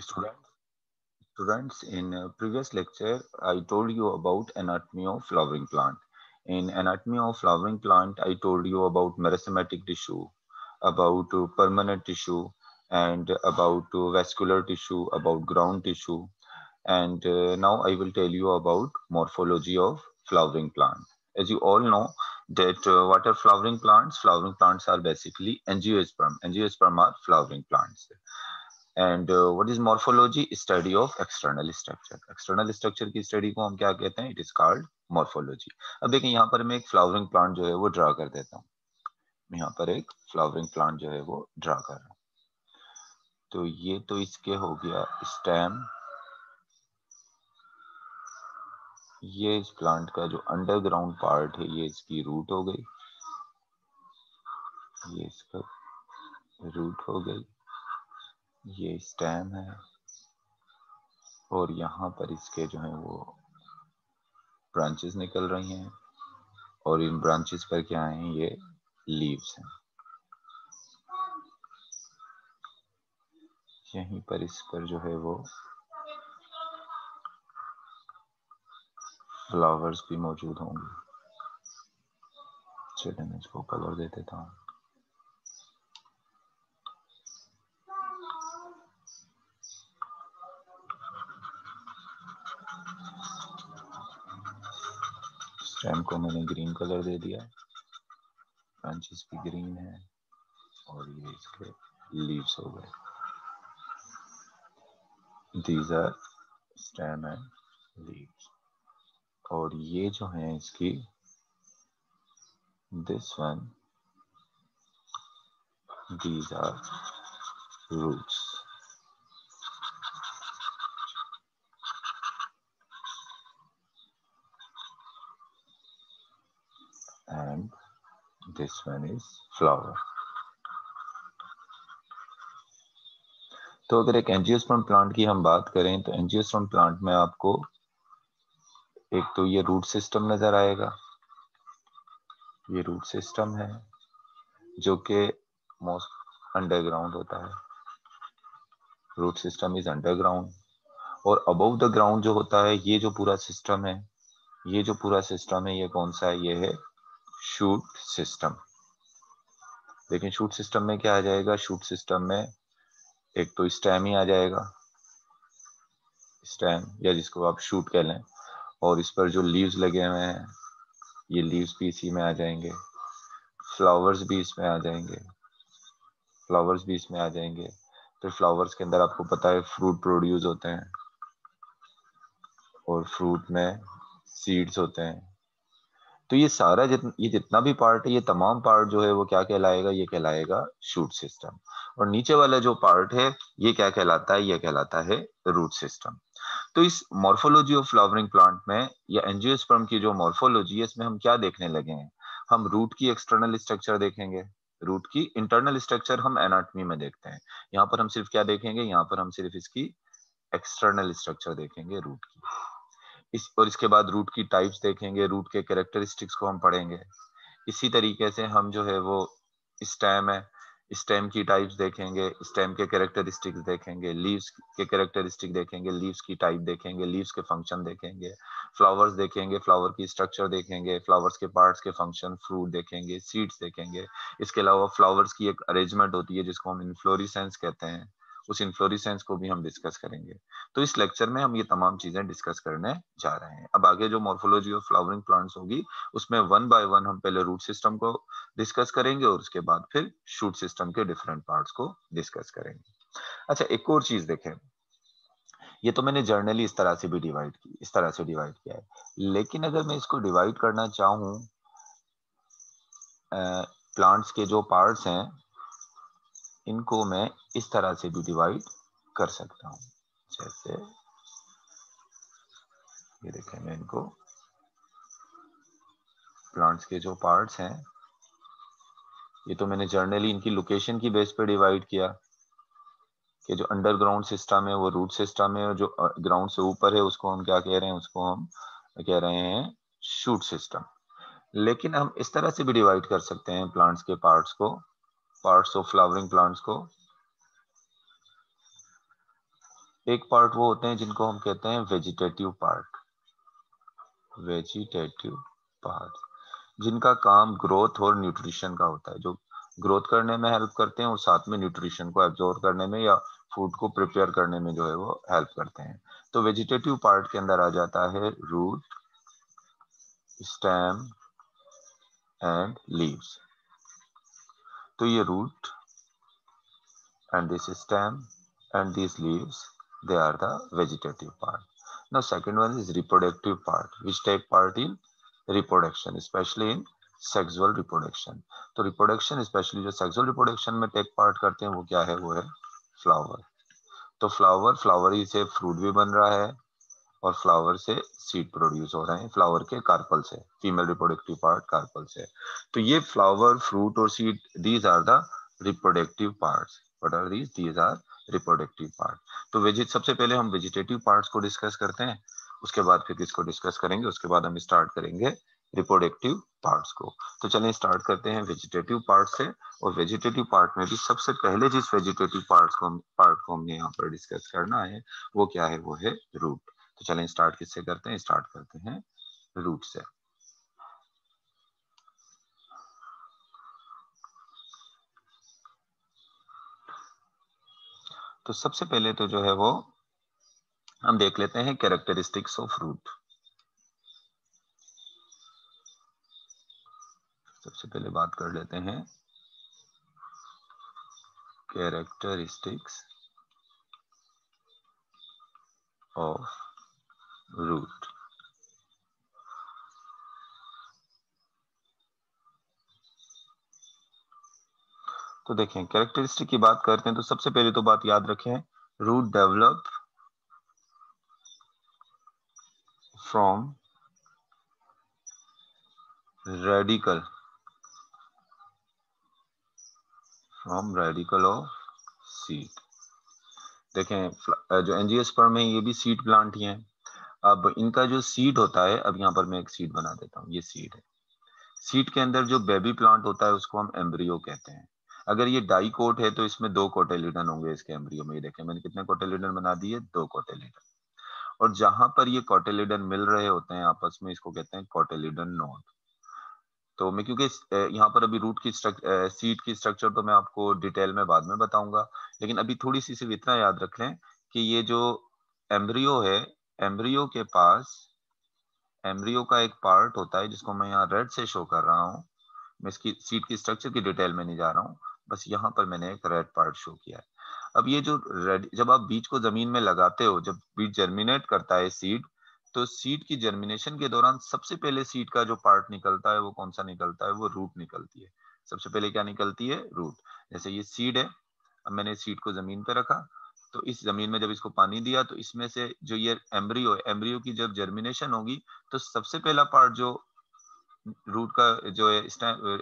Students, students, in previous lecture, I told you about anatomy of flowering plant. In anatomy of flowering plant, I told you about meristematic tissue, about permanent tissue, and about vascular tissue, about ground tissue. And uh, now I will tell you about morphology of flowering plant. As you all know that uh, what are flowering plants? Flowering plants are basically angiosperm. Angiosperm are flowering plants. And what is morphology study of external structure external structure की study को हम क्या कहते हैं? It is called morphology अब देखिए, यहाँ पर मैं एक फ्लावरिंग प्लांट जो है वो ड्रा कर देता हूँ। यहाँ पर एक फ्लावरिंग प्लांट जो है वो ड्रा कर रहा हूँ। तो ये तो इसके हो गया स्टेम ये इस प्लांट का जो अंडरग्राउंड पार्ट है, ये इसकी रूट हो गई। ये इसका रूट हो गई। ये स्टेम है। और यहाँ पर इसके जो है वो ब्रांचेस निकल रही हैं। और इन ब्रांचेस पर क्या है, ये लीव्स हैं। यहीं पर इस पर जो है वो फ्लावर्स भी मौजूद होंगे। चलिए मैं इसको कलर दे देता हूँ। स्टेम को मैंने ग्रीन कलर दे दिया। ब्रांचेस भी ग्रीन है और ये इसके लीव्स हो गए। These are stem and leaves और ये जो है इसकी this one these are roots and this one is flower. तो अगर एक एंजियोस्पर्म प्लांट की हम बात करें तो एंजियोस्पर्म प्लांट में आपको एक तो ये रूट सिस्टम नज़र आएगा। ये रूट सिस्टम है, जो कि मोस्ट अंडरग्राउंड होता है। रूट सिस्टम इज़ अंडरग्राउंड और अबव द ग्राउंड जो होता है, ये जो पूरा सिस्टम है, ये जो पूरा सिस्टम है, ये कौन सा है? ये है शूट सिस्टम लेकिन शूट सिस्टम में क्या आ जाएगा? शूट सिस्टम में एक तो स्टैम ही आ जाएगा। स्टैम या जिसको आप शूट कह लें। और इस पर जो लीव्स लगे हुए हैं, ये लीव्स भी इसी में आ जाएँगे। फ्लावर्स भी इसमें आ जाएँगे। फ्लावर्स भी इसमें आ जाएँगे। फिर फ्लावर्स के अंदर आपको पता है फ्रूट प्रोड्यूस होते हैं। और फ्रूट में सीड्स होते हैं। तो ये सारा जित, ये जितना भी पार्ट है ये तमाम पार्ट जो है वो क्या कहलाएगा? ये कहलाएगा शूट सिस्टम और नीचे वाला जो पार्ट है ये क्या कहलाता है? ये कहलाता है रूट सिस्टम तो इस मॉर्फोलॉजी ऑफ़ फ्लावरिंग प्लांट में या एंजियोस्पर्म की जो मॉर्फोलॉजी है इसमें हम क्या देखने लगे हैं? हम रूट की एक्सटर्नल स्ट्रक्चर देखेंगे. रूट की इंटरनल स्ट्रक्चर हम एनाटमी में देखते हैं. यहाँ पर हम सिर्फ़ क्या देखेंगे? यहाँ पर हम सिर्फ़ इसकी एक्सटर्नल स्ट्रक्चर देखेंगे रूट की. इस, और इसके बाद रूट की टाइप्स देखेंगे रूट के कैरेक्टरिस्टिक्स को हम पढ़ेंगे। इसी तरीके से हम जो है वो स्टेम है स्टेम की टाइप्स देखेंगे स्टेम के कैरेक्टरिस्टिक्स देखेंगे लीव्स के कैरेक्टरिस्टिक देखेंगे लीव्स की टाइप देखेंगे लीव्स के फ़ंक्शन देखेंगे फ्लावर्स देखेंगे फ्लावर की स्ट्रक्चर देखेंगे फ्लावर्स के पार्ट्स के फ़ंक्शन फ्रूट देखेंगे सीड्स देखेंगे। इसके अलावा फ्लावर्स की एक अरेंजमेंट होती है, जिसको हम इन्फ्लोरिसेंस कहते हैं। उस इन्फ्लोरिसेंस को भी हम डिस्कस करेंगे। तो इस लेक्चर में हम ये तमाम चीज़ें डिस्कस करने जा रहे हैं। अब आगे जो मॉर्फोलॉजी ऑफ़ फ्लावरिंग प्लांट्स होगी, उसमें वन बाय वन हम पहले रूट सिस्टम को डिस्कस करेंगे और उसके बाद फिर शूट सिस्टम के डिफरेंट पार्ट्स को डिस्कस करेंगे। अच्छा एक और चीज़ देखें। ये तो मैंने जर्नली इस तरह से भी डिवाइड की, इस तरह से डिवाइड किया है। लेकिन अगर मैं इसको डिवाइड करना चाहूँ प्लांट्स के जो पार्ट्स हैं इनको मैं इस तरह से भी डिवाइड कर सकता हूँ। जैसे ये देखें, मैं इनको प्लांट्स के जो पार्ट्स हैं, ये तो मैंने जर्नली इनकी लोकेशन की बेस पे डिवाइड किया कि जो अंडरग्राउंड सिस्टम है, वो रूट सिस्टम है, और जो ग्राउंड से ऊपर है, उसको हम क्या कह रहे हैं? उसको हम कह रहे हैं शूट सिस्टम लेकिन हम इस तरह से भी डिवाइड कर सकते हैं प्लांट्स के पार्ट्स को। पार्ट्स ऑफ़ फ्लावरिंग प्लांट्स को। एक पार्ट वो होते हैं जिनको हम कहते हैं वेजिटेटिव पार्ट वेजिटेटिव पार्ट जिनका काम ग्रोथ और न्यूट्रिशन का होता है। जो ग्रोथ करने में हेल्प करते हैं और साथ में न्यूट्रिशन को एब्जॉर्व करने में या फ़ूड को प्रिपेयर करने में जो है वो हेल्प करते हैं। तो वेजिटेटिव पार्ट के अंदर आ जाता है रूट स्टेम एंड लीव्स तो ये root and this stem and this leaves they are the vegetative part. Now, second one is reproductive part. Which take part in? Reproduction, especially in sexual reproduction तो reproduction specially जो sexual reproduction में take part करते हैं, वो क्या है? वो है फ्लावर तो फ्लावर फ्लावर ही से फ्रूट भी बन रहा है और फ्लावर से सीड प्रोड्यूस हो रहे हैं फ्लावर के कार्पल से फीमेल रिप्रोडक्टिव पार्ट कार्पल से। तो ये फ्लावर फ्रूट और seed these are the reproductive parts what are these these are reproductive part तो वेजिट सबसे पहले हम वेजिटेटिव पार्ट्स को डिस्कस करते हैं। उसके बाद फिर किसको डिस्कस करेंगे? उसके बाद हम स्टार्ट करेंगे रिप्रोडक्टिव पार्ट्स को। तो चलिए स्टार्ट करते हैं वेजिटेटिव पार्ट से। और वेजिटेटिव पार्ट में भी सबसे पहले जिस वेजिटेटिव पार्ट्स को पार्ट को हमने यहाँ पर डिस्कस करना है, वो क्या है? वो है रूट तो चलें स्टार्ट किससे करते हैं? स्टार्ट करते हैं रूट से। तो सबसे पहले तो जो है वो हम देख लेते हैं कैरेक्टरिस्टिक्स ऑफ़ रूट सबसे पहले बात कर लेते हैं कैरेक्टरिस्टिक्स ऑफ़ रूट तो देखें कैरेक्टरिस्टिक की बात करते हैं तो सबसे पहले तो बात याद रखें root develop from radicle from radicle of seed देखें जो एनजीएस पर में ये भी सीट प्लांट ही हैं। अब इनका जो सीड होता है, अब यहाँ पर मैं एक सीड बना देता हूँ, ये सीड है। सीड के अंदर जो बेबी प्लांट होता है, उसको हम एम्ब्रियो कहते हैं। अगर ये डाई कोट है तो इसमें दो कोटेलिडन होंगे इसके एम्ब्रियो में। ये देखें मैंने कितने कोटेलिडन बना दिए, दो कोटेलिडन और जहाँ पर ये कोटेलिडन मिल रहे होते हैं आपस में, इसको कहते हैं कोटेलिडन नोड तो मैं, क्योंकि यहाँ पर अभी रूट की सीट की स्ट्रक्चर तो मैं आपको डिटेल में बाद में बताऊँगा। लेकिन अभी थोड़ी सी सिर्फ़ इतना याद रख लें कि ये जो एम्ब्रियो है एम्ब्रियो के पास, एम्ब्रियो का एक पार्ट होता है जिसको मैं यहाँ रेड से शो कर रहा हूँ। मैं इसकी, सीट की स्ट्रक्चर की डिटेल में नहीं जा रहा हूँ, बस यहाँ पर मैंने एक रेड पार्ट शो किया है। अब ये जो रेड जब आप बीज को ज़मीन में लगाते हो, जब बीज जर्मिनेट करता है सीड तो सीड की जर्मिनेशन के दौरान सबसे पहले सीड का जो पार्ट निकलता है, वो कौन सा निकलता है? वो रूट निकलती है। सबसे पहले क्या निकलती है? रूट जैसे ये सीड है, अब मैंने सीड को ज़मीन पे रखा तो इस ज़मीन में जब इसको पानी दिया तो इसमें से जो ये एम्ब्रियो है एम्ब्रियो की जब जर्मिनेशन होगी तो सबसे पहला पार्ट जो रूट का, जो है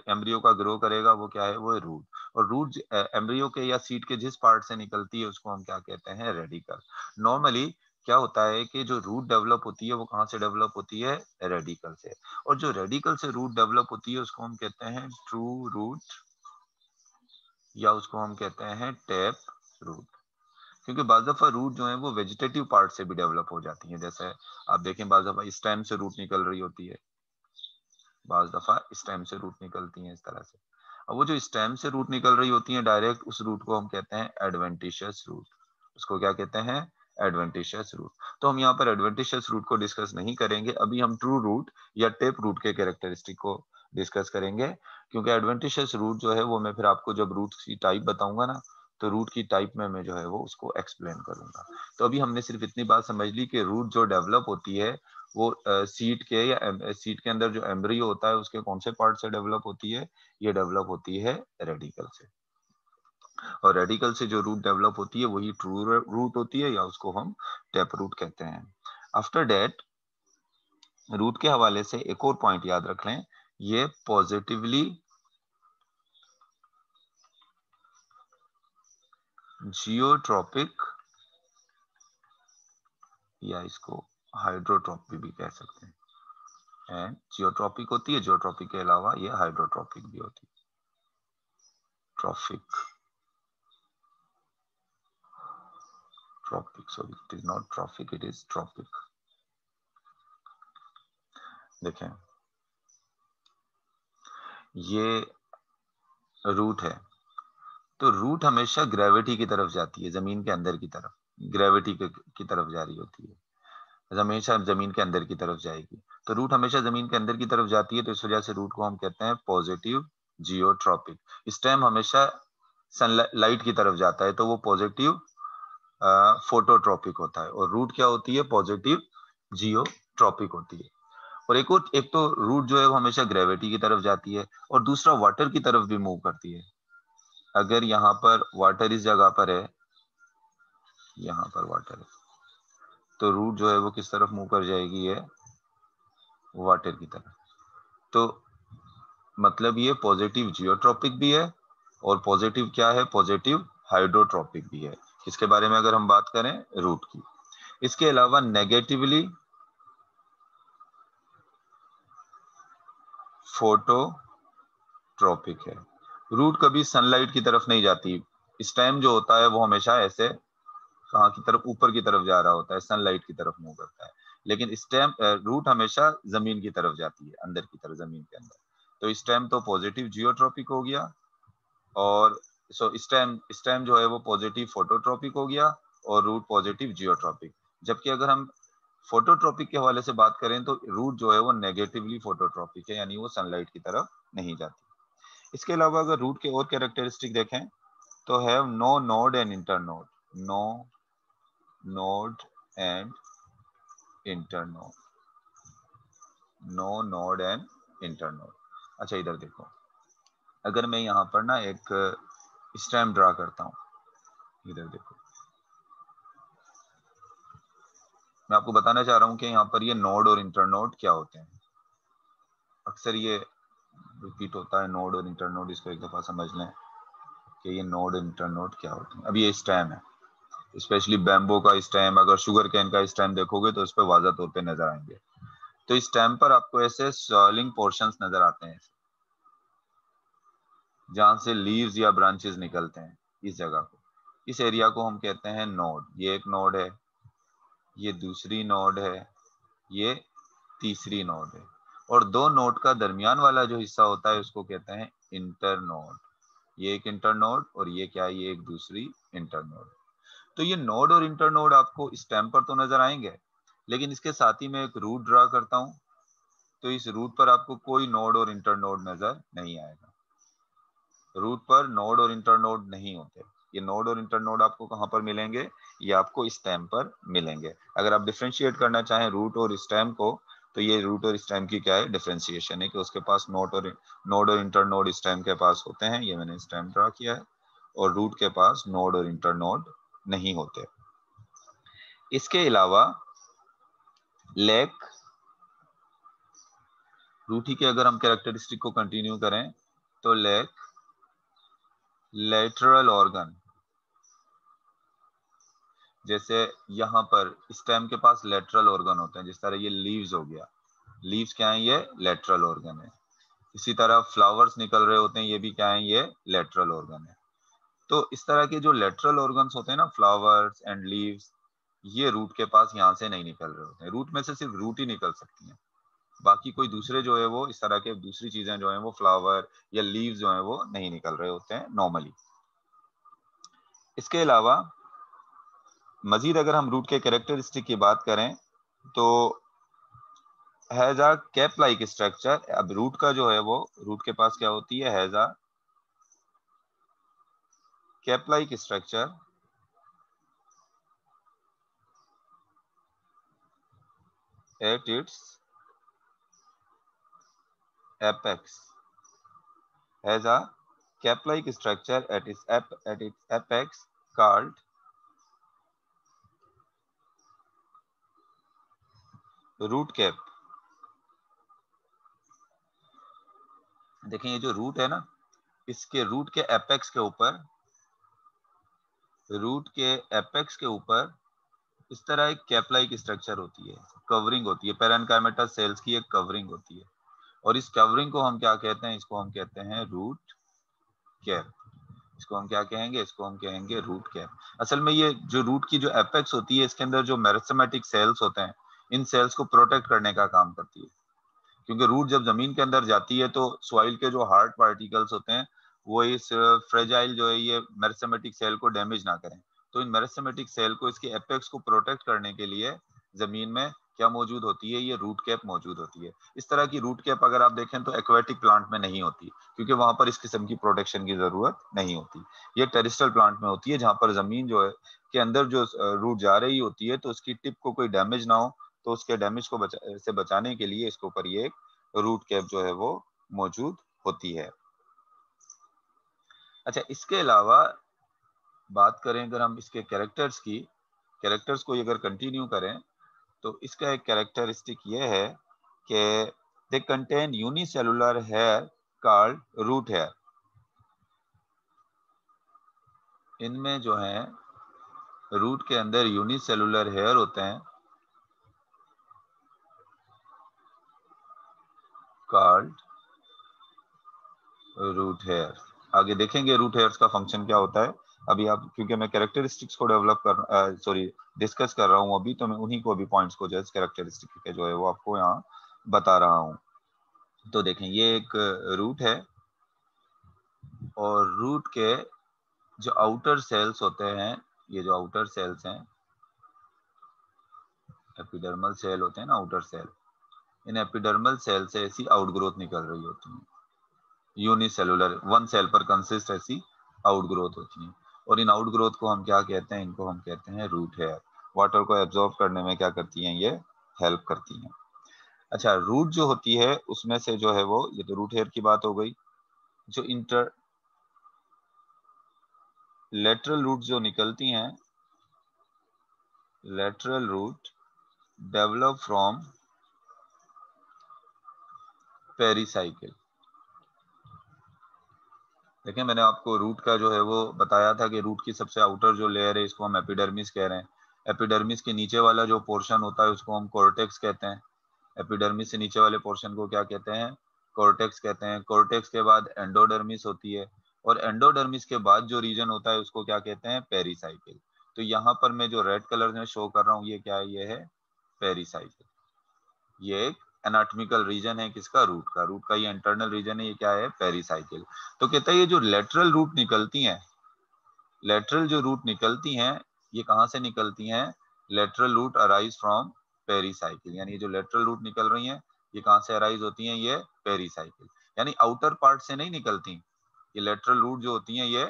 एम्ब्रियो का ग्रो करेगा, वो क्या है? वो है रूट और रूट एम्ब्रियो के या सीड के जिस पार्ट से निकलती है, उसको हम क्या कहते हैं? रेडिकल नॉर्मली क्या होता है कि जो रूट डेवलप होती है, वो कहाँ से डेवलप होती है? रेडिकल से. और जो रेडिकल से रूट डेवलप होती है, उसको हम कहते हैं ट्रू रूट या उसको हम कहते हैं टेप रूट क्योंकि बाज दफ़ा रूट जो है वो वेजिटेटिव पार्ट से भी डेवलप हो जाती है। जैसे आप देखें बाज दफ़ा स्टेम से रूट निकल रही होती है। बाज दफ़ा स्टेम से रूट निकलती हैं इस तरह से। अब वो जो स्टेम से रूट निकल रही होती है डायरेक्ट उस रूट को हम कहते हैं एडवेंटिशियस रूट उसको क्या कहते हैं? एडवेंटिशियस रूट तो हम यहाँ पर एडवेंटिशियस रूट को डिस्कस नहीं करेंगे। अभी हम ट्रू रूट या टेप रूट के कैरेक्टरिस्टिक को डिस्कस करेंगे। क्योंकि एडवेंटिशियस रूट जो है वो मैं फिर आपको जब रूट की टाइप बताऊँगा ना तो रूट की टाइप में मैं जो है वो उसको एक्सप्लेन करूँगा। तो अभी हमने सिर्फ़ इतनी बात समझ ली कि रूट जो डेवलप होती है, वो सीट के या सीट के अंदर जो एम्ब्रियो होता है, उसके कौन से पार्ट से डेवलप होती है? ये डेवलप होती है रेडिकल से। और रेडिकल से जो रूट डेवलप होती है, वही ट्रू रूट होती है या उसको हम टेप रूट कहते हैं। आफ्टर डेट रूट के हवाले से एक और पॉइंट याद रख लें। ये पॉजिटिवली जियोट्रॉपिक या इसको हाइड्रोट्रॉपिक भी कह सकते हैं। एंड जियोट्रॉपिक होती है, जियोट्रॉपिक के अलावा ये हाइड्रोट्रॉपिक भी होती है। Trophic tropic, sorry, it is not trophic it is tropic. देखें। ये रूट है। तो रूट हमेशा ग्रेविटी की तरफ़ जाती है, ज़मीन के अंदर की तरफ़। ग्रेविटी की तरफ़ जा रही होती है। हमेशा ज़मीन के अंदर की तरफ़ जाएगी। तो रूट हमेशा ज़मीन के अंदर की तरफ़ जाती है तो इस वजह से रूट को हम कहते हैं पॉजिटिव जियोट्रॉपिक स्टेम हमेशा सनलाइट की तरफ़ जाता है तो वो पॉजिटिव फोटोट्रॉपिक होता है। और रूट क्या होती है? पॉजिटिव जियोट्रॉपिक होती है। और एक और, एक तो रूट जो है वो हमेशा ग्रेविटी की तरफ़ जाती है, और दूसरा वाटर की तरफ़ भी मूव करती है। अगर यहाँ पर वाटर इस जगह पर है, यहाँ पर वाटर है तो रूट जो है वो किस तरफ़ मूव कर जाएगी है वाटर की तरफ़। तो मतलब ये पॉजिटिव जियोट्रॉपिक भी है और पॉजिटिव क्या है? पॉजिटिव हाइड्रोट्रॉपिक भी है। इसके बारे में अगर हम बात करें रूट की, इसके अलावा नेगेटिवली फोटोट्रॉपिक है। रूट कभी सनलाइट की तरफ़ नहीं जाती। स्टेम जो होता है, वो हमेशा ऐसे कहाँ की तरफ़, ऊपर की तरफ़ जा रहा होता है सनलाइट की तरफ़ मूव करता है। लेकिन स्टेम रूट हमेशा ज़मीन की तरफ़ जाती है, अंदर की तरफ़, ज़मीन के अंदर। तो स्टेम तो पॉजिटिव जियोट्रॉपिक हो गया और सो स्टेम स्टेम जो है वो पॉजिटिव फोटोट्रॉपिक हो गया और रूट पॉजिटिव जियोट्रॉपिक जबकि अगर हम फोटोट्रॉपिक के हवाले से बात करें तो रूट जो है वो नेगेटिवली फोटोट्रॉपिक है, यानी वो सनलाइट की तरफ़ नहीं जाती। इसके अलावा अगर रूट के और कैरेक्टरिस्टिक देखें तो है no node and internode no node and internode no node and internode अच्छा इधर देखो। अगर मैं यहाँ पर ना एक स्टैम्प ड्रा करता हूँ, इधर देखो। मैं आपको बताना चाह रहा हूँ कि यहाँ पर ये नोड और इंटर नोड क्या होते हैं? अक्सर ये रिपीट होता है नोड और इंटर नोड इसको एक दफ़ा समझ लें कि ये नोड इंटर नोड क्या होते हैं। अभी ये स्टैम है। स्पेशली बैम्बो का स्टैम अगर शुगर कैन का स्टैम देखोगे तो उस पर वाजा तौर पर नज़र आएँगे। तो इस स्टैम पर आपको ऐसे सॉलिंग पोर्शंस नज़र आते हैं। जहाँ से लीव्स या ब्रांचेस निकलते हैं इस जगह को। इस एरिया को हम कहते हैं नोड ये एक नोड है, ये दूसरी नोड है, ये तीसरी नोड है। और दो नोट का दरमियान वाला जो हिस्सा होता है, उसको कहते हैं इंटर नोड ये एक इंटर नोड और ये क्या है? ये एक दूसरी इंटर नोड तो ये नोड और इंटर नोड आपको स्टेम पर तो नज़र आएँगे, लेकिन इसके साथ ही मैं एक रूट ड्रा करता हूँ तो इस रूट पर आपको कोई नोड और इंटर नोड नज़र नहीं आएगा। रूट पर नोड और इंटर नोड नहीं होते। ये नोड और इंटर नोड आपको कहाँ पर मिलेंगे? ये आपको स्टेम पर मिलेंगे। अगर आप डिफ्रेंशिएट करना चाहें रूट और स्टेम को तो ये रूट और स्टेम की क्या है? डिफ्रेंसिएशन है कि उसके पास नोट और नोड और इंटर नोड स्टेम के पास होते हैं, ये मैंने स्टेम ड्रा किया है, और रूट के पास नोड और इंटर नोड नहीं होते। इसके अलावा लेक रूटी के अगर हम कैरेक्टरिस्टिक को कंटिन्यू करें तो लेक लेटरल ऑर्गन जैसे यहाँ पर स्टेम के पास लेटरल ऑर्गन होते हैं, जिस तरह ये लीव्स हो गया। लीव्स क्या है? ये लेटरल ऑर्गन है। इसी तरह फ्लावर्स निकल रहे होते हैं, ये भी क्या है? ये लेटरल ऑर्गन है। तो इस तरह के जो लेटरल ऑर्गन्स होते हैं ना फ्लावर्स एंड लीव्स ये रूट के पास यहाँ से नहीं निकल रहे होते हैं। रूट में से सिर्फ़ रूट ही निकल सकती हैं। बाकी कोई दूसरे जो है वो, इस तरह के दूसरी चीज़ें जो है वो फ्लावर या लीव्स जो है वो नहीं निकल रहे होते हैं नॉर्मली इसके अलावा मजीद अगर हम रूट के कैरेक्टरिस्टिक की बात करें तो हैज़ कैप लाइक स्ट्रक्चर अब रूट का जो है वो रूट के पास क्या होती है? Has cap like structure at its apex has a cap-like structure at its, ap at its apex root cap देखें, ये जो रूट है ना, इसके रूट के एपेक्स के ऊपर रूट के एपेक्स के ऊपर, इस तरह एक कैप लाइक स्ट्रक्चर होती है कवरिंग होती है। पेरनकामेटा सेल्स की एक कवरिंग होती है। और इस कवरिंग को हम क्या कहते हैं? इसको हम कहते हैं रूट कैप इसको हम क्या कहेंगे? इसको हम कहेंगे रूट कैप असल में ये जो रूट की जो एपेक्स होती है, इसके अंदर जो मेरिस्टमेटिक सेल्स होते हैं इन सेल्स को प्रोटेक्ट करने का काम करती है। क्योंकि रूट जब ज़मीन के अंदर जाती है तो सॉइल के जो हार्ड पार्टिकल्स होते हैं, वो इस फ्रेजाइल जो है, ये मेरिस्टमेटिक सेल को डैमेज ना करें। तो इन मेरिस्टमेटिक सेल को, इसके एपेक्स को प्रोटेक्ट करने के लिए ज़मीन में क्या मौजूद होती है? ये रूट कैप मौजूद होती है। इस तरह की रूट कैप अगर आप देखें तो एक्वेटिक प्लांट में नहीं होती, क्योंकि वहाँ पर इस किस्म की प्रोटेक्शन की ज़रूरत नहीं होती। ये टेरिस्टल प्लांट में होती है, जहाँ पर ज़मीन जो है, के अंदर जो रूट जा रही होती है तो उसकी टिप को कोई डैमेज ना हो तो उसके डैमेज को बचा, से बचाने के लिए इसके ऊपर ये रूट कैप जो है वो मौजूद होती है। अच्छा इसके अलावा बात करें अगर हम इसके कैरेक्टर्स की कैरेक्टर्स को अगर कंटिन्यू करें तो इसका एक कैरेक्टरिस्टिक ये है कि they contain unicellular hair called root hair इनमें जो है रूट के अंदर यूनिसेलुलर हेयर होते हैं। कॉल्ड रूट हेयर आगे देखेंगे रूट हेयर्स का फ़ंक्शन क्या होता है। अभी आप, क्योंकि मैं कैरेक्टरिस्टिक्स को डेवलप कर सॉरी डिस्कस कर रहा हूँ अभी तो मैं उन्हीं को अभी पॉइंट्स को जस्ट कैरेक्टरिस्टिक के जो है, वो आपको यहाँ बता रहा हूँ। तो देखें, ये एक रूट है और रूट के जो आउटर सेल्स होते हैं, ये जो आउटर सेल्स हैं एपिडर्मल सेल होते हैं ना आउटर सेल इन एपिडर्मल सेल से ऐसी आउटग्रोथ निकल रही होती है। यूनिसेलुलर वन सेल पर कंसिस्ट ऐसी आउटग्रोथ होती है। और इन आउट ग्रोथ को हम क्या कहते हैं? इनको हम कहते हैं रूट हेयर वाटर को एब्जॉर्ब करने में क्या करती हैं? ये हेल्प करती हैं। अच्छा रूट जो होती है, उसमें से जो है वो, ये तो रूट हेयर की बात हो गई। जो इंटर लेटरल रूट जो निकलती हैं lateral root develop from pericycle देखिए, मैंने आपको रूट का जो है वो बताया था कि रूट की सबसे आउटर जो लेयर है, इसको हम एपिडर्मिस कह रहे हैं। एपिडर्मिस के नीचे वाला जो पोर्शन होता है, उसको हम कोर्टेक्स कहते हैं। एपिडर्मिस से नीचे वाले पोर्शन को क्या कहते हैं? कोर्टेक्स कहते हैं। कोर्टेक्स के बाद एंडोडर्मिस होती है और एंडोडर्मिस के बाद जो रीजन होता है, उसको क्या कहते हैं? पेरीसाइकिल तो यहाँ पर मैं जो रेड कलर में शो कर रहा हूँ, ये क्या है? ये है पेरीसाइकिल ये एक एनाटॉमिकल रीजन है किसका? रूट का। रूट का ये इंटरनल रीजन है, ये क्या है? पेरीसाइकिल तो कहता है ये जो लेटरल रूट निकलती हैं लेटरल जो रूट निकलती हैं, ये कहाँ से निकलती हैं? Lateral root arise from pericycle यानी ये जो लेटरल रूट निकल रही हैं, ये कहाँ से अराइज होती हैं? ये पेरीसाइकिल यानी आउटर पार्ट से नहीं निकलती। ये लेटरल रूट जो होती हैं, ये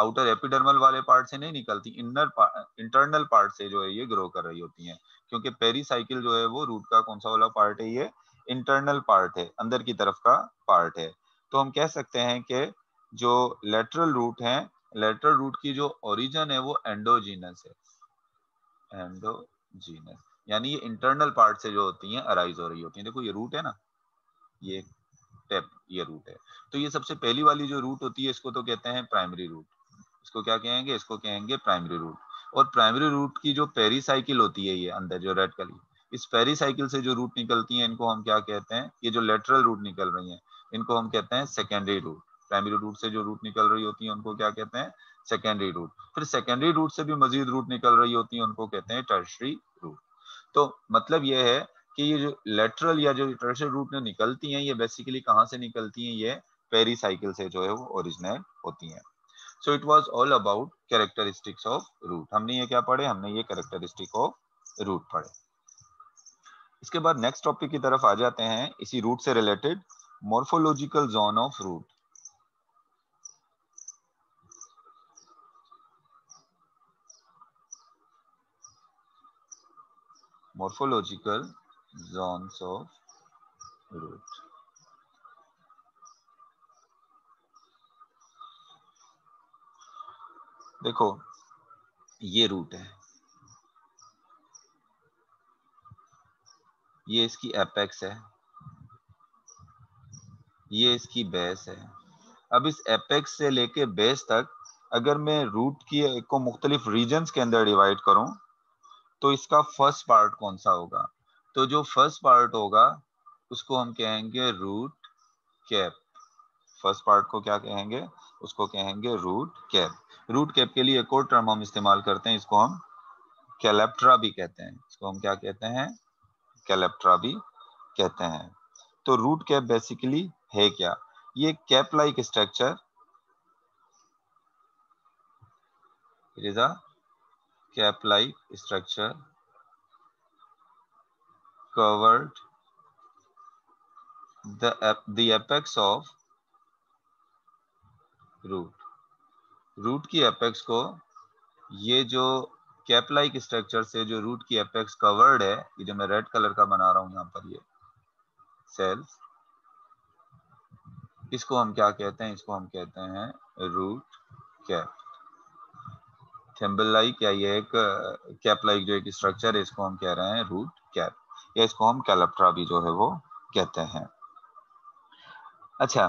आउटर एपिडर्मल वाले पार्ट से नहीं निकलती इनर इंटरनल पार्ट से जो है ये ग्रो कर रही होती हैं। क्योंकि पेरीसाइकिल जो है वो रूट का कौन सा वाला पार्ट है ये? इंटरनल पार्ट है, अंदर की तरफ़ का पार्ट है। तो हम कह सकते हैं कि जो लेटरल रूट है लेटरल रूट की जो ओरिजिन है वो एंडोजीनस है। एंडोजीनस यानी ये इंटरनल पार्ट से जो होती हैं अराइज हो रही होती हैं। देखो ये रूट है ना, ये टेप ये रूट है। तो ये सबसे पहली वाली जो रूट होती है, इसको तो कहते हैं प्राइमरी रूट इसको क्या कहेंगे? इसको कहेंगे प्राइमरी रूट और प्राइमरी रूट की जो पेरीसाइकिल होती है ये अंदर, जो रेड कली इस पेरीसाइकिल से जो रूट निकलती है, इनको हम क्या कहते हैं? ये जो लेटरल रूट निकल रही है, इनको हम कहते हैं सेकेंडरी रूट प्राइमरी रूट से जो रूट निकल रही होती है, उनको क्या कहते हैं? सेकेंडरी रूट फिर सेकेंडरी रूट से भी मजीद रूट निकल रही होती है, उनको कहते हैं टर्शरी रूट तो मतलब यह है कि ये जो लेटरल या जो टर्शरी रूट निकलती हैं, ये बेसिकली कहाँ से निकलती हैं? ये पेरीसाइकिल से जो है वो ओरिजिनेट होती हैं। So it was all about characteristics of root हमने ये क्या पढ़े? हमने ये कैरेक्टरिस्टिक ऑफ़ रूट पढ़े। इसके बाद नेक्स्ट टॉपिक की तरफ़ आ जाते हैं। इसी रूट से related morphological zone of root morphological zones of root देखो, ये रूट है। ये इसकी एपेक्स है। ये इसकी बेस है। अब इस एपेक्स से लेके बेस तक, अगर मैं रूट की को मुख्तलिफ़ रीजन्स के अंदर डिवाइड करूँ तो इसका फ़र्स्ट पार्ट कौन सा होगा? तो जो फ़र्स्ट पार्ट होगा, उसको हम कहेंगे रूट कैप फ़र्स्ट पार्ट को क्या कहेंगे? उसको कहेंगे रूट कैप रूट कैप के लिए एक और टर्म हम इस्तेमाल करते हैं, इसको हम कैलेप्ट्रा भी कहते हैं। इसको हम क्या कहते हैं? कैलेप्ट्रा भी कहते हैं। तो रूट कैप बेसिकली है क्या? ये cap like structure it is a cap like structure covered the the apex root. Root की अपेक्स को ये जो कैपलाइक स्ट्रक्चर से जो रूट की अपेक्स कवर्ड है, ये जो मैं रेड कलर का बना रहा हूँ यहाँ पर ये सेल्स इसको हम क्या कहते हैं? इसको हम कहते हैं रूट कैप थेम्बल लाइक या ये एक कैप लाइक जो एक स्ट्रक्चर है, इसको हम कह रहे हैं रूट कैप या इसको हम कैलेप्ट्रा भी जो है वो कहते हैं। अच्छा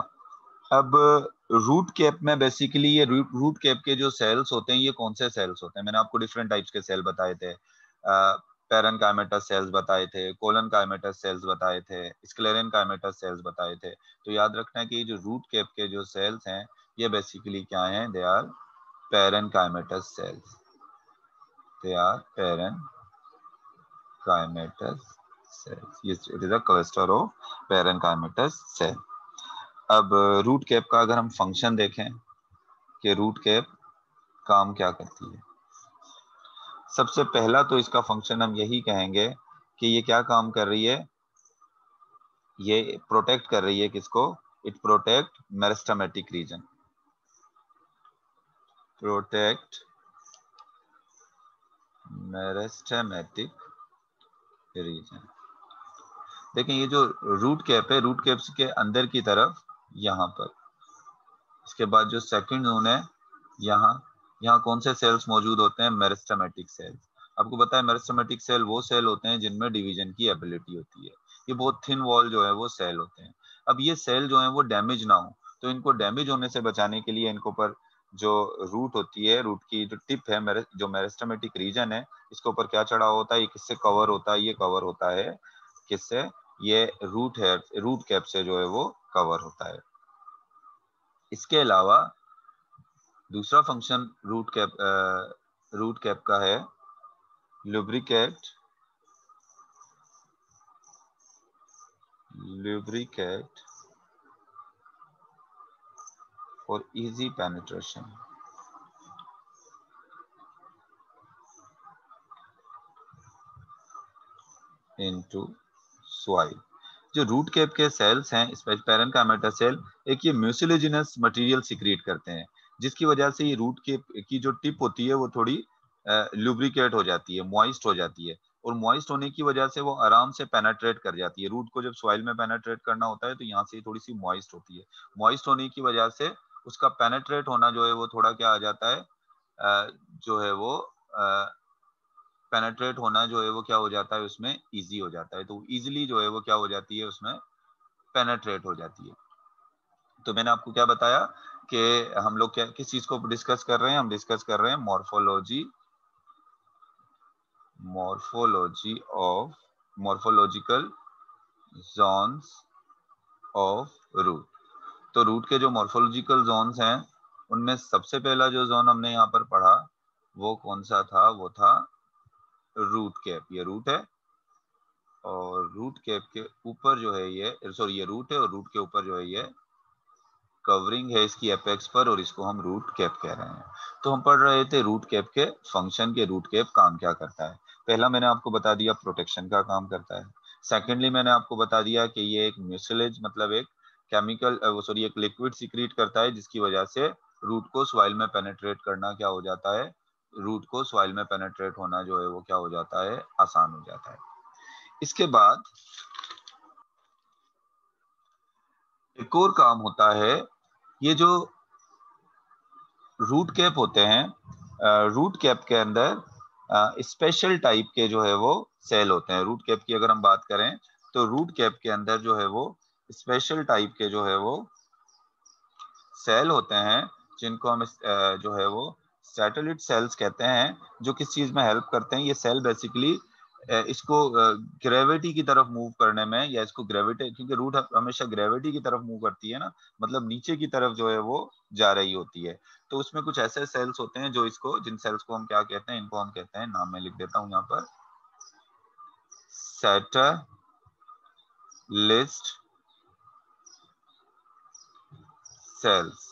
अब रूट कैप में बेसिकली ये रूट कैप के जो सेल्स होते हैं ये कौन से सेल्स होते हैं? मैंने आपको डिफरेंट टाइप्स के सेल बताए थे। पेरन काइमेटस सेल्स बताए थे कोलन काइमेटस सेल्स बताए थे स्क्लेरन काइमेटस सेल्स बताए थे। तो याद रखना कि जो रूट कैप के जो सेल्स हैं ये बेसिकली क्या हैं? They are parenchymatous cells they are parenchymatous cells. Yes, it is a cluster of parenchymatous cell. अब रूट कैप का अगर हम फ़ंक्शन देखें कि रूट कैप काम क्या करती है। सबसे पहला तो इसका फ़ंक्शन हम यही कहेंगे कि ये क्या काम कर रही है? ये प्रोटेक्ट कर रही है किसको? It protect meristematic region protect meristematic region देखें ये जो रूट कैप है रूट कैप के अंदर की तरफ़ यहाँ पर। इसके बाद जो सेकंड जोन है, यहाँ यहाँ कौन से सेल्स मौजूद होते हैं? मेरिस्टमेटिक सेल्स आपको पता है मेरिस्टमेटिक सेल वो सेल होते हैं जिनमें डिवीज़न की एबिलिटी होती है। ये बहुत थिन वॉल जो है, वो सेल होते हैं। अब ये सेल जो है, वो डैमेज ना हो तो इनको डैमेज होने से बचाने के लिए इनको पर जो रूट होती है रूट की जो टिप है जो मेरिस्टमेटिक रीजन है, इसके ऊपर क्या चढ़ा होता है? ये किससे कवर होता है? ये कवर होता है किससे? ये रूट है रूट कैप से जो है वो कवर होता है। इसके अलावा दूसरा function root cap root cap का है। Lubricate lubricate for easy penetration into soil जो रूट कैप के सेल्स हैं पेरन का सेल एक ये म्यूसिलोजिनस मटेरियल सिक्रिएट करते हैं, जिसकी वजह से ये रूट के की जो टिप होती है, वो थोड़ी लुब्रिकेट हो जाती है मॉइस्ट हो जाती है, और मॉइस्ट होने की वजह से वो आराम से पेनाट्रेट कर जाती है। रूट को जब सॉइल में पेनाट्रेट करना होता है तो यहाँ से थोड़ी सी मॉइस्ट होती है। मॉइस्ट होने की वजह से उसका पेनाट्रेट होना जो है, वो थोड़ा क्या आ जाता है जो है वो पेनेट्रेट होना जो है वो क्या हो जाता है, उसमें इजी हो जाता है। तो इजीली जो है वो क्या हो जाती है, उसमें पेनेट्रेट हो जाती है। तो मैंने आपको क्या बताया कि हम लोग क्या, किस चीज़ को डिस्कस कर रहे हैं? हम डिस्कस कर रहे हैं morphology morphology of morphological zones of root तो रूट के जो मॉर्फोलॉजिकल जोन्स हैं, उनमें सबसे पहला जो जोन हमने यहाँ पर पढ़ा, वो कौन सा था? वो था रूट कैप ये रूट है, और रूट कैप के ऊपर जो है ये सॉरी ये रूट है और रूट के ऊपर जो है ये कवरिंग है इसकी एपेक्स पर और इसको हम रूट कैप कह रहे हैं। तो हम पढ़ रहे थे रूट कैप के फ़ंक्शन के रूट कैप काम क्या करता है। पहला मैंने आपको बता दिया प्रोटेक्शन का काम करता है। सेकेंडली मैंने आपको बता दिया कि ये एक म्यूसिलेज मतलब एक केमिकल सॉरी एक लिक्विड सिक्रीट करता है, जिसकी वजह से रूट को सॉइल में पेनेट्रेट करना क्या हो जाता है? रूट को सॉइल में पेनेट्रेट होना जो है वो क्या हो जाता है? आसान हो जाता है। इसके बाद एक और काम होता है, ये जो रूट कैप होते हैं रूट कैप के अंदर स्पेशल टाइप के जो है वो सेल होते हैं। रूट कैप की अगर हम बात करें तो रूट कैप के अंदर जो है वो स्पेशल टाइप के जो है वो सेल होते हैं, जिनको हम जो है वो सैटेलाइट सेल्स कहते हैं, जो किस चीज़ में हेल्प करते हैं, ये सेल बेसिकली इसको ग्रेविटी की तरफ़ मूव करने में या इसको ग्रेविटी क्योंकि रूट हमेशा ग्रेविटी की तरफ़ मूव करती है ना मतलब नीचे की तरफ़ जो है वो जा रही होती है। तो उसमें कुछ ऐसे सेल्स होते हैं जो इसको, जिन सेल्स को हम क्या कहते हैं, इनको हम कहते हैं, नाम में लिख देता हूँ यहाँ पर सेट लिस्ट सेल्स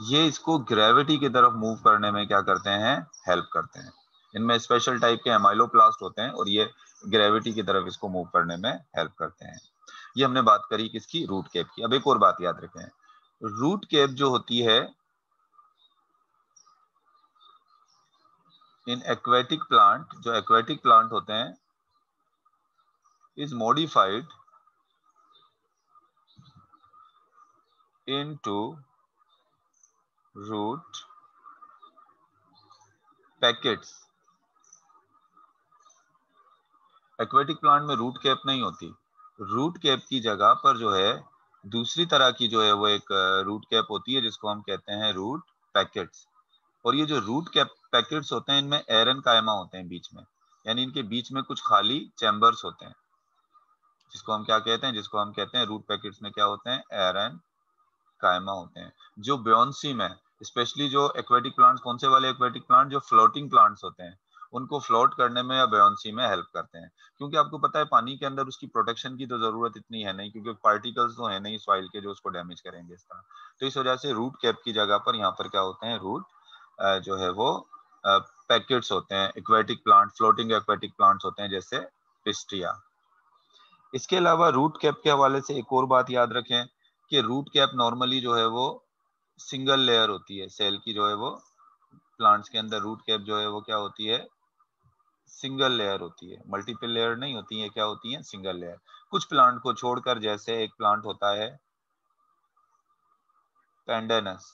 ये इसको ग्रेविटी की तरफ़ मूव करने में क्या करते हैं? हेल्प करते हैं। इनमें स्पेशल टाइप के एमाइलोप्लास्ट होते हैं और ये ग्रेविटी की तरफ़ इसको मूव करने में हेल्प करते हैं। ये हमने बात करी किसकी? रूट केप की। अब एक और बात याद रखें। रूट केप जो होती है इन एक्वेटिक प्लांट जो एक्वेटिक प्लांट होते हैं is modified into root pockets aquatic plant में रूट कैप नहीं होती। रूट कैप की जगह पर जो है, दूसरी तरह की जो है वो एक रूट कैप होती है, जिसको हम कहते हैं रूट पैकेट्स और ये जो रूट कैप पैकेट्स होते हैं, इनमें एरन कायमा होते हैं बीच में। यानी इनके बीच में कुछ खाली चैम्बर्स होते हैं। जिसको हम क्या कहते हैं? जिसको हम कहते हैं रूट पैकेट्स में क्या होते हैं? एरन कायमा होते हैं। जो ब्योन्सी में स्पेशली जो एक्वेटिक प्लांट्स कौन से वाले एक्वेटिक प्लांट जो फ्लोटिंग प्लांट्स होते हैं, उनको फ्लोट करने में या बेयोंसी में हेल्प करते हैं। क्योंकि आपको पता है, पानी के अंदर उसकी प्रोटेक्शन की तो ज़रूरत इतनी है नहीं, क्योंकि पार्टिकल्स तो है नहीं सॉइल के जो उसको डैमेज करेंगे इस तरह। तो इस वजह से रूट कैप की जगह पर यहाँ पर क्या होते हैं रूट जो है वो पैकेट्स होते हैं aquatic plant floating aquatic plants होते हैं, जैसे पिस्ट्रिया। इसके अलावा रूट कैप के हवाले से एक और बात याद रखें कि रूट कैप नॉर्मली जो है वो सिंगल लेयर होती है सेल की जो है वो प्लांट्स के अंदर रूट कैप जो है वो क्या होती है? सिंगल लेयर होती है। मल्टीपल लेयर नहीं होती है, क्या होती है? सिंगल लेयर कुछ प्लांट को छोड़कर जैसे एक प्लांट होता है पेंडेनस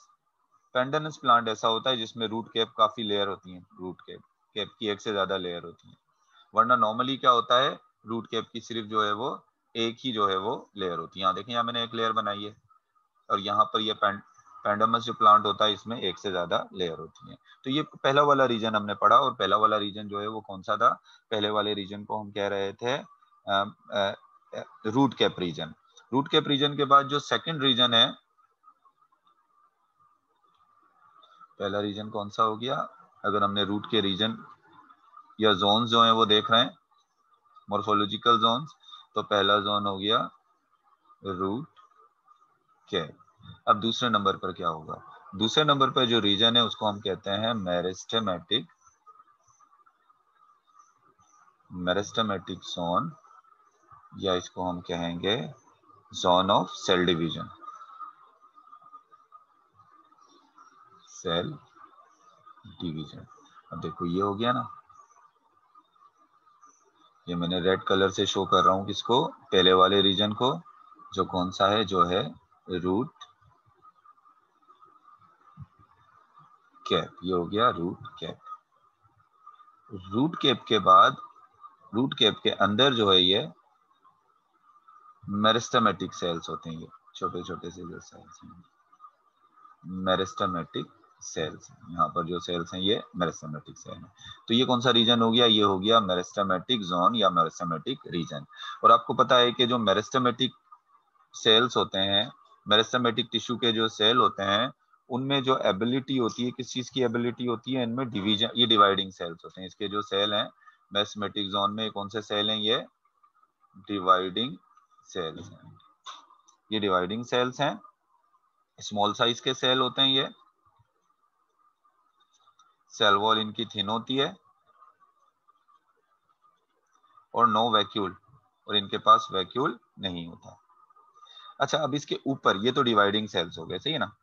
पेंडेनस प्लांट ऐसा होता है जिसमें रूट कैप काफ़ी लेयर होती है रूट कैप कैप की एक से ज़्यादा लेयर होती है। वरना नॉर्मली क्या होता है? रूट कैप की सिर्फ़ जो है वो, एक ही जो है वो लेयर होती है। यहाँ देखें, यहाँ मैंने एक लेयर बनाई है। और यहाँ पर ये पैंडमस जो प्लांट होता है, इसमें एक से ज़्यादा लेयर होती है। तो ये पहला वाला रीजन हमने पढ़ा और पहला वाला रीजन जो है, वो कौन सा था? पहले वाले रीजन को हम कह रहे थे root cap region root cap region के बाद जो सेकंड रीजन है, पहला रीजन कौन सा हो गया? अगर हमने रूट के रीजन या जोन जो है, वो देख रहे हैं मोर्फोलॉजिकल जोन तो पहला जोन हो गया रूट कैप अब दूसरे नंबर पर क्या होगा? दूसरे नंबर पर जो रीजन है, उसको हम कहते हैं मेरिस्टेमेटिक मेरिस्टेमेटिक जोन, या इसको हम कहेंगे zone of cell division. Cell division. अब देखो, ये हो गया ना। ये मैंने रेड कलर से शो कर रहा हूँ किसको? पहले वाले रीजन को, जो कौन सा है? जो है रूट कैप, ये हो गया रूट कैप रूट कैप के बाद रूट कैप के अंदर जो है ये मेरिस्टमेटिक सेल्स होते हैं ये छोटे छोटे से जो सेल्स हैं। मेरिस्टमेटिक सेल्स यहाँ पर जो सेल्स हैं ये मेरिस्टमेटिक सेल है। तो ये कौन सा रीजन हो गया? ये हो गया मेरिस्टमेटिक जोन या मेरिस्टमेटिक रीजन और आपको पता है कि जो मेरिस्टमेटिक सेल्स होते हैं मेरिस्टमेटिक टिश्यू के जो सेल होते हैं उनमें जो एबिलिटी होती है, किस चीज़ की एबिलिटी होती है, इनमें डिवीज़न ये डिवाइडिंग सेल्स होते हैं। इसके जो सेल हैं मैथमेटिक जोन में कौन से सेल हैं ये? डिवाइडिंग सेल्स हैं। ये डिवाइडिंग सेल्स हैं। स्मॉल साइज़ के सेल होते हैं ये। सेल वॉल इनकी थिन होती है। और नो वैक्यूल और इनके पास वैक्यूल नहीं होता। अच्छा अब इसके ऊपर, ये तो डिवाइडिंग सेल्स हो गए, सही है ना?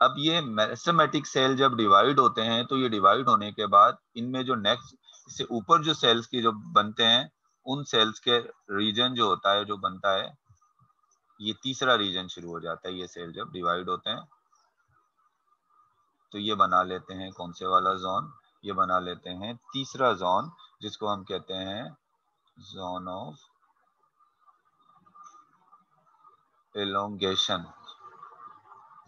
अब ये मेरिस्टेमेटिक सेल जब डिवाइड होते हैं तो ये डिवाइड होने के बाद इनमें जो नेक्स्ट इससे ऊपर जो सेल्स की जो बनते हैं, उन सेल्स के रीजन जो होता है, जो बनता है, ये तीसरा रीजन शुरू हो जाता है, ये सेल जब डिवाइड होते हैं। तो ये बना लेते हैं कौन से वाला जोन ये बना लेते हैं तीसरा जोन जिसको हम कहते हैं zone of elongation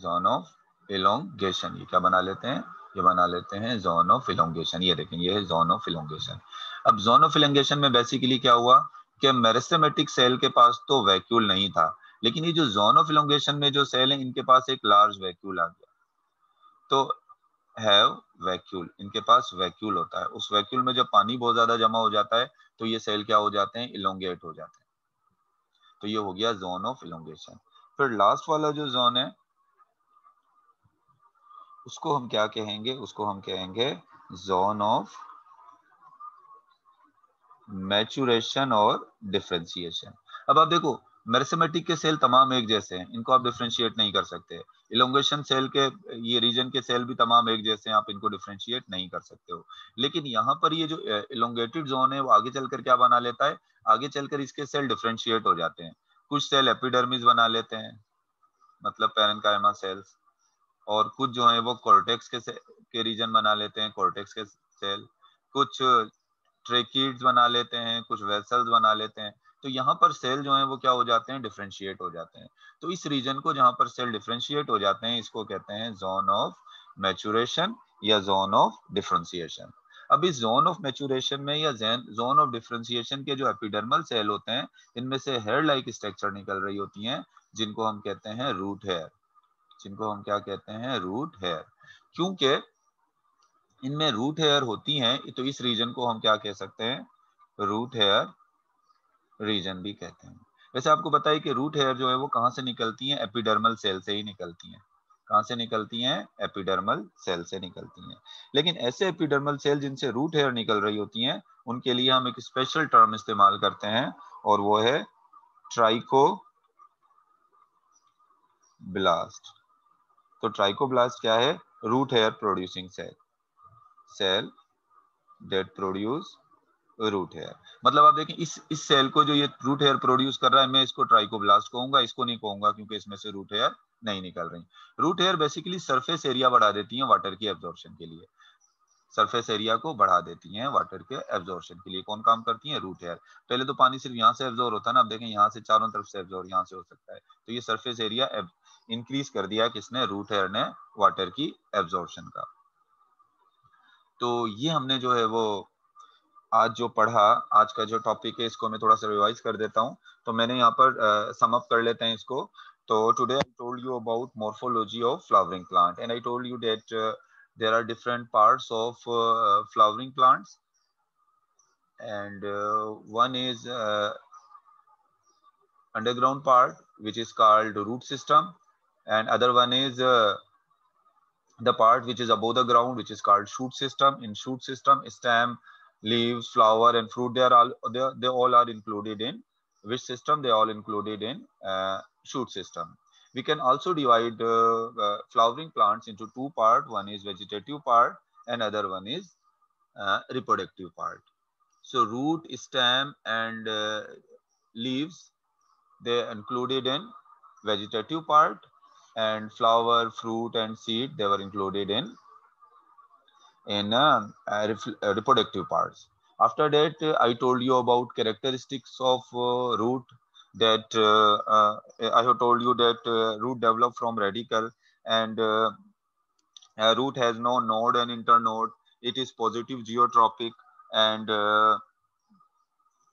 zone of elongation ये क्या बना लेते हैं? ये बना लेते हैं जोन ऑफ़ इलोंगेशन ये देखें, ये है जोन ऑफ़ इलोंगेशन अब जोन ऑफ़ इलेंगेशन में बेसिकली क्या हुआ कि मेरिस्टेमेटिक सेल के पास तो वैक्यूल नहीं था, लेकिन ये जो जोन ऑफ़ इलोंगेशन में जो सेल है, इनके पास एक लार्ज वैक्यूल आ गया। तो हैव वैक्यूल इनके पास वैक्यूल होता है। उस वैक्यूल में जब पानी बहुत ज़्यादा जमा हो जाता है तो ये सेल क्या हो जाते हैं? इलोंगेट हो जाते हैं। तो ये हो गया जोन ऑफ़ इलोंगेशन फिर लास्ट वाला जो जोन है उसको हम क्या कहेंगे? उसको हम कहेंगे जोन ऑफ़ मैचुरेशन और डिफ्रेंसिएशन अब आप देखो मेरेसेमेटिक के सेल तमाम एक जैसे हैं, इनको आप डिफ्रेंशिएट नहीं कर सकते। इलोंगेशन सेल के, ये रीजन के सेल भी तमाम एक जैसे हैं, आप इनको डिफ्रेंशिएट नहीं कर सकते हो। लेकिन यहाँ पर ये जो इलोंगेटेड जोन है, वो आगे चलकर क्या बना लेता है? आगे चलकर इसके सेल डिफ्रेंशिएट हो जाते हैं। कुछ सेल एपिडर्मिस बना लेते हैं मतलब पैरनकाइमा सेल्स और कुछ जो है वो कॉर्टेक्स के के रीजन बना लेते हैं कॉर्टेक्स के सेल कुछ ट्रेकिड्स बना लेते हैं, कुछ वेसल्स बना लेते हैं। तो यहाँ पर सेल जो है वो क्या हो जाते हैं? डिफ्रेंशिएट हो जाते हैं। तो इस रीजन को जहाँ पर सेल डिफ्रेंशिएट हो जाते हैं, इसको कहते हैं जोन ऑफ़ मैचुरेशन या जोन ऑफ़ डिफ्रेंसिएशन अब इस जोन ऑफ़ मैचुरेशन में या जोन ऑफ़ डिफ्रेंसिएशन के जो एपिडर्मल सेल होते हैं, इनमें से हेयर लाइक स्ट्रक्चर निकल रही होती हैं, जिनको हम कहते हैं रूट हेयर जिनको हम क्या कहते हैं रूट हेयर क्योंकि इनमें रूट हेयर होती हैं तो इस रीजन को हम क्या कह सकते हैं? रूट हेयर रीजन भी कहते हैं। वैसे आपको है कि रूट हेयर जो है वो कहाँ से निकलती हैं? एपिडर्मल सेल से ही निकलती हैं। कहाँ से निकलती हैं? एपिडर्मल सेल से निकलती हैं। लेकिन ऐसे एपिडर्मल सेल जिनसे रूट हेयर निकल रही होती हैं, उनके लिए हम एक स्पेशल टर्म इस्तेमाल करते हैं, और वो है ट्राइको ब्लास्ट तो ट्राइकोब्लास्ट क्या है? Root hair producing cell cell that produce root hair मतलब आप देखें, इस इस सेल को जो ये रूट हेयर प्रोड्यूस कर रहा है, मैं इसको ट्राइकोब्लास्ट कहूँगा, इसको नहीं कहूँगा क्योंकि इसमें से रूट हेयर नहीं निकल रही। Root hair basically surface area बढ़ा देती है वाटर की एब्जॉर्प्शन के लिए। सरफेस एरिया को बढ़ा देती हैं वाटर के एब्जॉर्प्शन के लिए। कौन काम करती हैं? रूट हेयर पहले तो पानी सिर्फ़ यहाँ से एब्जॉर्ब होता है ना, आप देखें, यहाँ से चारों तरफ़ से एब्जॉर्ब यहाँ से हो सकता है। तो ये सरफेस एरिया इंक्रीज कर दिया किसने? रूट हेयर ने वाटर की एब्जॉर्प्शन का। तो ये हमने जो है वो आज जो पढ़ा आज का जो टॉपिक है इसको मैं थोड़ा सा रिवाइज कर देता हूँ। तो मैंने यहाँ पर सम अप कर लेते हैं इसको। तो today I told you about morphology of flowering plant and I told you that there are different parts of flowering plants and uh, one is uh, underground part which root system and other one is uh, the part which is above the ground which is called shoot system in shoot system stem leaves, flower, and fruit. They are all they, they all are included in which system? They all included in uh, shoot system. We can also divide uh, uh, flowering plants into two part. One is vegetative part, and other one is uh, reproductive part. So root, stem, and uh, leaves they included in vegetative part, and flower, fruit, and seed they were included in in uh, uh, reproductive parts. After that, uh, I told you about characteristics of root that I have told you that root develop from radical and root has no node and internode. It is positive geotropic and uh,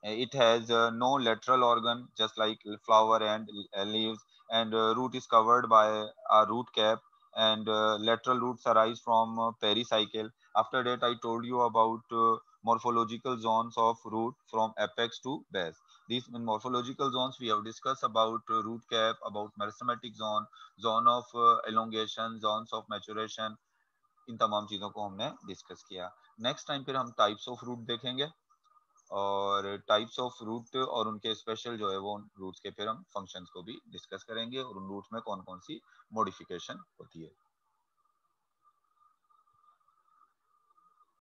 it has uh, no lateral organ just like flower and leaves and uh, root is covered by a root cap and lateral roots arise from pericycle after that, I told you about uh, morphological zones of root from apex to base. These morphological zones we have discussed about uh, root cap, about meristematic zone, zone of uh, elongation, zones of maturation. इन तमाम चीज़ों को हमने discuss किया next time फिर हम types of root देखेंगे और टाइप्स ऑफ़ रूट और उनके स्पेशल जो है वो रूट्स के फिर हम फ़ंक्शंस को भी डिस्कस करेंगे और उन रूट्स में कौन कौन सी मॉडिफिकेशन होती है।